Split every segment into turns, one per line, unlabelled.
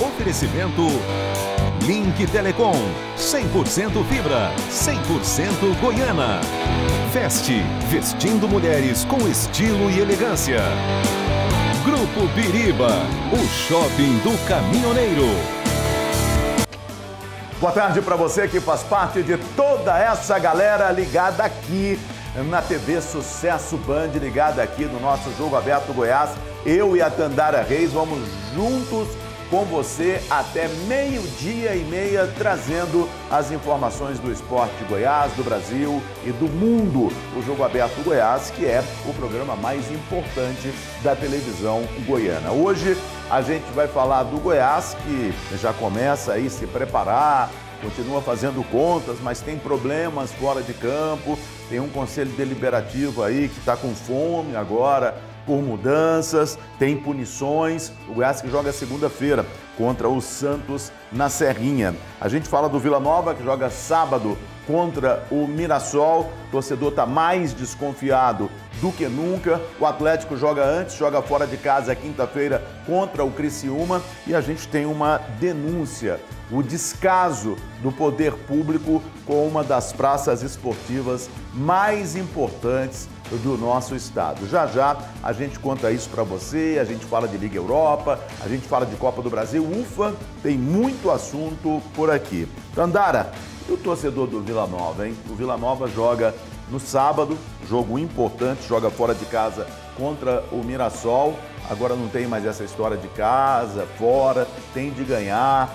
Oferecimento Link Telecom, 100% fibra, 100% Goiana. Feste, vestindo mulheres com estilo e elegância. Grupo Biriba, o shopping do caminhoneiro.
Boa tarde para você que faz parte de toda essa galera ligada aqui na TV Sucesso Band, ligada aqui no nosso Jogo Aberto Goiás. Eu e a Tandara Reis vamos juntos com você até meio-dia e meia, trazendo as informações do esporte de Goiás, do Brasil e do mundo. O Jogo Aberto Goiás, que é o programa mais importante da televisão goiana. Hoje a gente vai falar do Goiás, que já começa aí se preparar, continua fazendo contas, mas tem problemas fora de campo. Tem um conselho deliberativo aí que está com fome agora por mudanças, tem punições. O Goiás que joga segunda-feira contra o Santos na Serrinha. A gente fala do Vila Nova que joga sábado contra o Mirassol. O torcedor está mais desconfiado do que nunca. O Atlético joga antes, joga fora de casa quinta-feira contra o Criciúma e a gente tem uma denúncia, o descaso do poder público com uma das praças esportivas mais importantes do nosso estado. Já já a gente conta isso para você, a gente fala de Liga Europa, a gente fala de Copa do Brasil. Ufa, tem muito assunto por aqui. Tandara, e o torcedor do Vila Nova, hein? O Vila Nova joga no sábado, jogo importante, joga fora de casa contra o Mirassol. Agora não tem mais essa história de casa, fora, tem de ganhar.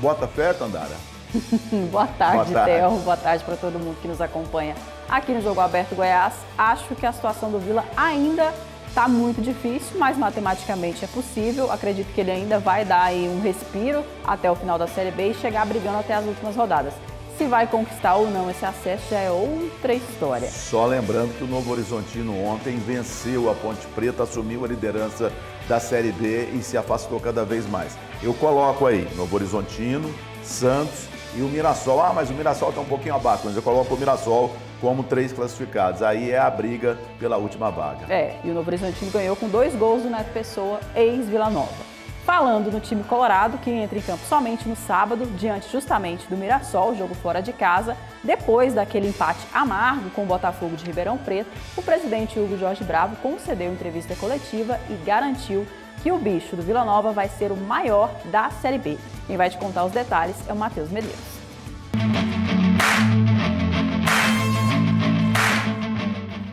Bota fé, Tandara?
Boa tarde, Boa tarde. Theo. Boa tarde para todo mundo que nos acompanha aqui no Jogo Aberto Goiás. Acho que a situação do Vila ainda está muito difícil, mas matematicamente é possível. Acredito que ele ainda vai dar aí um respiro até o final da Série B e chegar brigando até as últimas rodadas. Se vai conquistar ou não esse acesso já é outra história.
Só lembrando que o Novo Horizontino ontem venceu a Ponte Preta, assumiu a liderança da Série B e se afastou cada vez mais. Eu coloco aí Novo Horizontino, Santos e o Mirassol. Ah, mas o Mirassol está um pouquinho abaixo, mas eu coloco o Mirassol como três classificados. Aí é a briga pela última vaga.
É, e o Novo Horizontino ganhou com dois gols do Neto Pessoa, ex-Vila Nova. Falando no time colorado, que entra em campo somente no sábado, diante justamente do Mirassol, jogo fora de casa, depois daquele empate amargo com o Botafogo de Ribeirão Preto, o presidente Hugo Jorge Bravo concedeu entrevista coletiva e garantiu que o bicho do Vila Nova vai ser o maior da Série B. Quem vai te contar os detalhes é o Matheus Medeiros.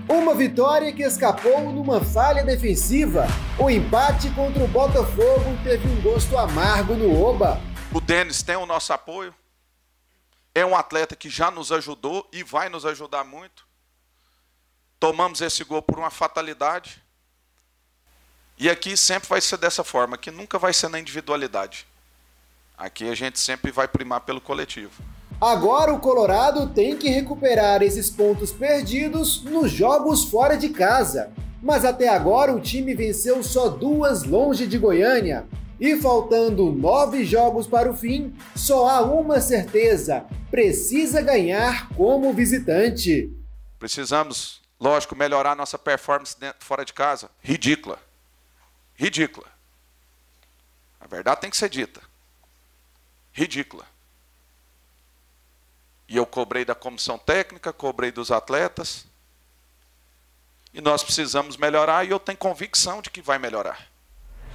Uma vitória que escapou numa falha defensiva. O empate contra o Botafogo teve um gosto amargo no Oba.
O Denis tem o nosso apoio. É um atleta que já nos ajudou e vai nos ajudar muito. Tomamos esse gol por uma fatalidade. E aqui sempre vai ser dessa forma, que nunca vai ser na individualidade. Aqui a gente sempre vai primar pelo coletivo.
Agora o Colorado tem que recuperar esses pontos perdidos nos jogos fora de casa. Mas até agora o time venceu só duas longe de Goiânia. E faltando nove jogos para o fim, só há uma certeza: precisa ganhar como visitante.
Precisamos, lógico, melhorar nossa performance dentro, fora de casa. Ridícula. Ridícula. A verdade tem que ser dita. Ridícula. E eu cobrei da comissão técnica, cobrei dos atletas. E nós precisamos melhorar e eu tenho convicção de que vai melhorar.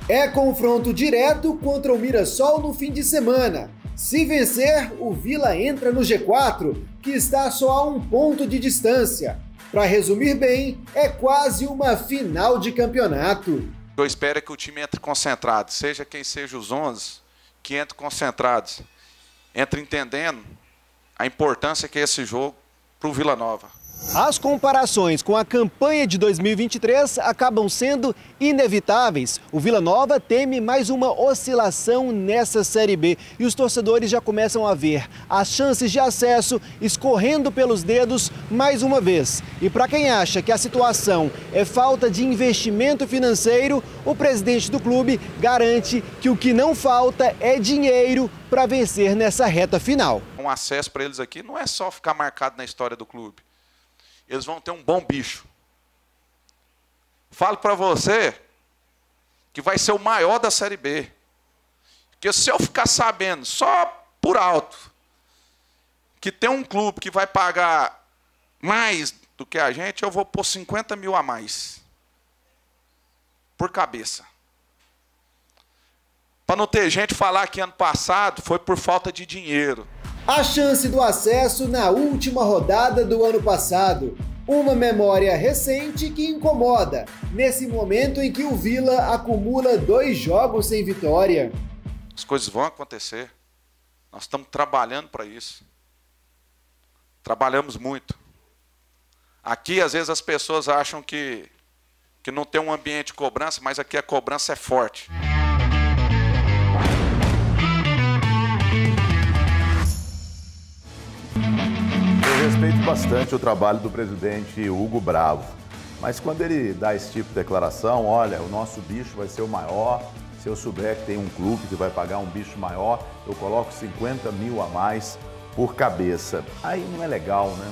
É confronto direto contra o Mirassol no fim de semana. Se vencer, o Vila entra no G4, que está só a um ponto de distância. Para resumir bem, é quase uma final de campeonato.
Eu espero que o time entre concentrado, seja quem seja os 11, que entre concentrados, entre entendendo a importância que é esse jogo para o Vila Nova.
As comparações com a campanha de 2023 acabam sendo inevitáveis. O Vila Nova teme mais uma oscilação nessa Série B e os torcedores já começam a ver as chances de acesso escorrendo pelos dedos mais uma vez. E para quem acha que a situação é falta de investimento financeiro, o presidente do clube garante que o que não falta é dinheiro para vencer nessa reta final.
Um acesso para eles aqui não é só ficar marcado na história do clube eles vão ter um bom bicho. Falo para você que vai ser o maior da Série B. Porque se eu ficar sabendo só por alto que tem um clube que vai pagar mais do que a gente, eu vou pôr 50 mil a mais por cabeça. Para não ter gente falar que ano passado foi por falta de dinheiro.
A chance do acesso na última rodada do ano passado. Uma memória recente que incomoda, nesse momento em que o Vila acumula dois jogos sem vitória.
As coisas vão acontecer. Nós estamos trabalhando para isso. Trabalhamos muito. Aqui, às vezes, as pessoas acham que, que não tem um ambiente de cobrança, mas aqui a cobrança é forte.
Respeito bastante o trabalho do presidente Hugo Bravo. Mas quando ele dá esse tipo de declaração, olha, o nosso bicho vai ser o maior, se eu souber que tem um clube que vai pagar um bicho maior, eu coloco 50 mil a mais por cabeça. Aí não é legal, né?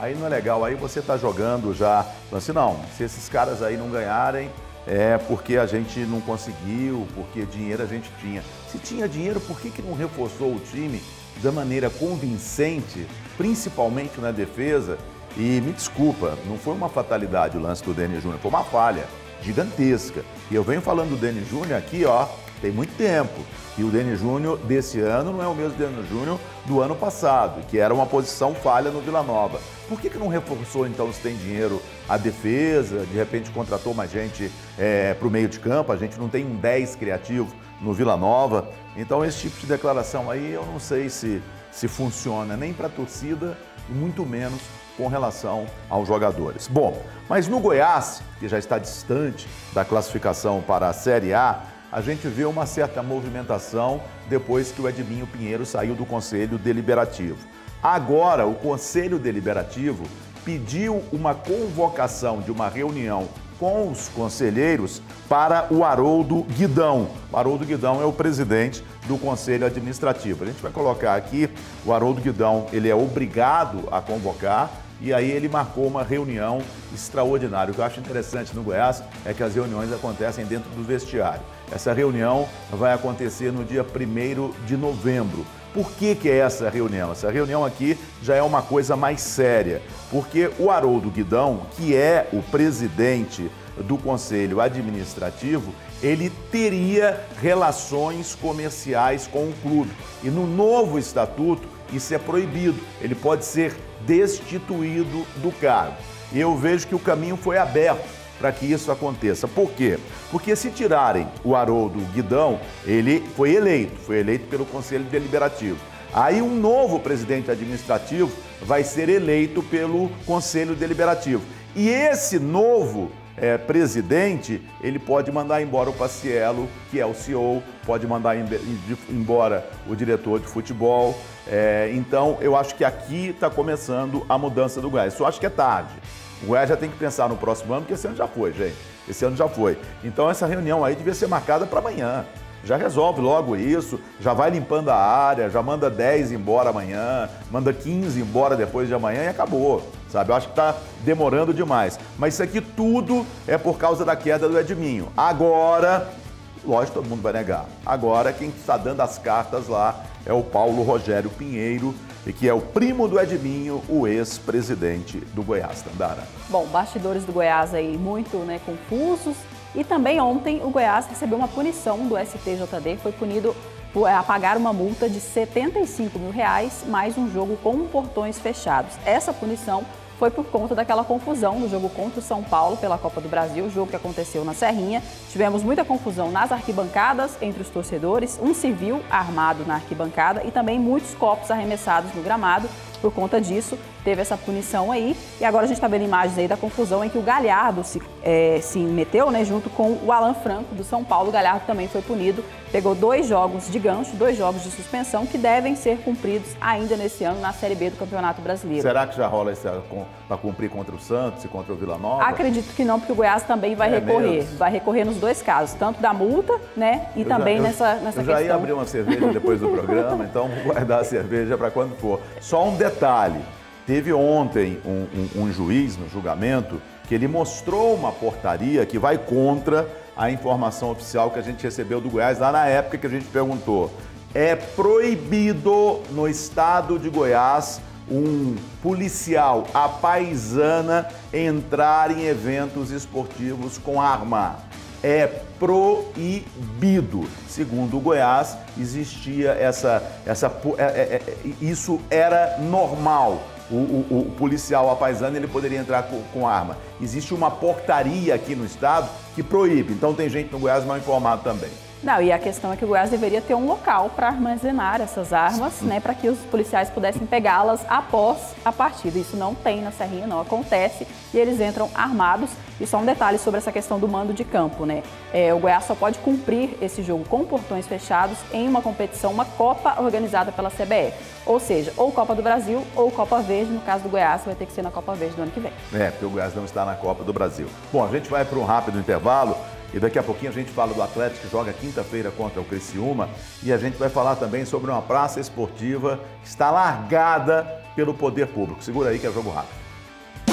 Aí não é legal, aí você está jogando já, assim, não, se esses caras aí não ganharem, é porque a gente não conseguiu, porque dinheiro a gente tinha. Se tinha dinheiro, por que, que não reforçou o time da maneira convincente, principalmente na defesa. E me desculpa, não foi uma fatalidade o lance do Denis Júnior, foi uma falha gigantesca. E eu venho falando do Denis Júnior aqui, ó, tem muito tempo. E o Denis Júnior desse ano não é o mesmo Denis Júnior do ano passado, que era uma posição falha no Vila Nova. Por que, que não reforçou, então, se tem dinheiro, a defesa? De repente contratou mais gente é, para o meio de campo, a gente não tem um 10 criativo no Vila Nova. Então, esse tipo de declaração aí eu não sei se, se funciona nem para a torcida muito menos com relação aos jogadores. Bom, mas no Goiás, que já está distante da classificação para a Série A, a gente vê uma certa movimentação depois que o Edminho Pinheiro saiu do Conselho Deliberativo. Agora, o Conselho Deliberativo pediu uma convocação de uma reunião com os conselheiros para o Haroldo Guidão. O Haroldo Guidão é o presidente do Conselho Administrativo. A gente vai colocar aqui, o Haroldo Guidão, ele é obrigado a convocar e aí ele marcou uma reunião extraordinária. O que eu acho interessante no Goiás é que as reuniões acontecem dentro do vestiário. Essa reunião vai acontecer no dia 1 de novembro. Por que, que é essa reunião? Essa reunião aqui já é uma coisa mais séria, porque o Haroldo Guidão, que é o presidente do Conselho Administrativo, ele teria relações comerciais com o clube. E no novo estatuto, isso é proibido. Ele pode ser destituído do cargo. E eu vejo que o caminho foi aberto para que isso aconteça. Por quê? Porque se tirarem o Haroldo Guidão, ele foi eleito, foi eleito pelo Conselho Deliberativo. Aí um novo presidente administrativo vai ser eleito pelo Conselho Deliberativo. E esse novo é, presidente, ele pode mandar embora o Paciello, que é o CEO, pode mandar embora o diretor de futebol. É, então, eu acho que aqui está começando a mudança do Goiás. Eu acho que é tarde. O Goiás já tem que pensar no próximo ano, porque esse ano já foi, gente. Esse ano já foi. Então essa reunião aí devia ser marcada para amanhã. Já resolve logo isso, já vai limpando a área, já manda 10 embora amanhã, manda 15 embora depois de amanhã e acabou. Sabe? Eu acho que está demorando demais. Mas isso aqui tudo é por causa da queda do Edminho. Agora, lógico, todo mundo vai negar. Agora, quem está dando as cartas lá é o Paulo Rogério Pinheiro, e que é o primo do Edminho, o ex-presidente do Goiás, Tandara.
Bom, bastidores do Goiás aí muito né, confusos. E também ontem o Goiás recebeu uma punição do STJD, foi punido a pagar uma multa de 75 mil reais, mais um jogo com portões fechados. Essa punição foi por conta daquela confusão no jogo contra o São Paulo pela Copa do Brasil, jogo que aconteceu na Serrinha. Tivemos muita confusão nas arquibancadas entre os torcedores, um civil armado na arquibancada e também muitos copos arremessados no gramado. Por conta disso, teve essa punição aí. E agora a gente está vendo imagens aí da confusão em que o Galhardo se, é, se meteu, né, junto com o Alan Franco do São Paulo. O Galhardo também foi punido, pegou dois jogos de gancho, dois jogos de suspensão que devem ser cumpridos ainda nesse ano na Série B do Campeonato Brasileiro.
Será que já rola isso para cumprir contra o Santos e contra o Vila Nova?
Acredito que não, porque o Goiás também vai é recorrer. Mesmo? Vai recorrer nos dois casos, tanto da multa, né, e eu também já, nessa, nessa
eu
questão.
Eu já ia abrir uma cerveja depois do programa, então vou guardar a cerveja para quando for. Só um detalhe. Teve ontem um, um, um, juiz no julgamento que ele mostrou uma portaria que vai contra a informação oficial que a gente recebeu do Goiás lá na época que a gente perguntou. É proibido no estado de Goiás um policial, a paisana, entrar em eventos esportivos com arma. É proibido. Segundo o Goiás, existia essa. essa é, é, é, isso era normal. O, o, o, policial, a paisana, ele poderia entrar com, com, arma. Existe uma portaria aqui no estado que proíbe. Então tem gente no Goiás mal informado também.
Não, e a questão é que o Goiás deveria ter um local para armazenar essas armas, né, para que os policiais pudessem pegá-las após a partida. Isso não tem na Serrinha, não acontece, e eles entram armados. E só um detalhe sobre essa questão do mando de campo, né? É, o Goiás só pode cumprir esse jogo com portões fechados em uma competição, uma Copa organizada pela CBF. Ou seja, ou Copa do Brasil ou Copa Verde. No caso do Goiás, vai ter que ser na Copa Verde do ano que vem.
É, porque o Goiás não está na Copa do Brasil. Bom, a gente vai para um rápido intervalo. E daqui a pouquinho a gente fala do Atlético que joga quinta-feira contra o Criciúma e a gente vai falar também sobre uma praça esportiva que está largada pelo poder público. Segura aí que é jogo rápido.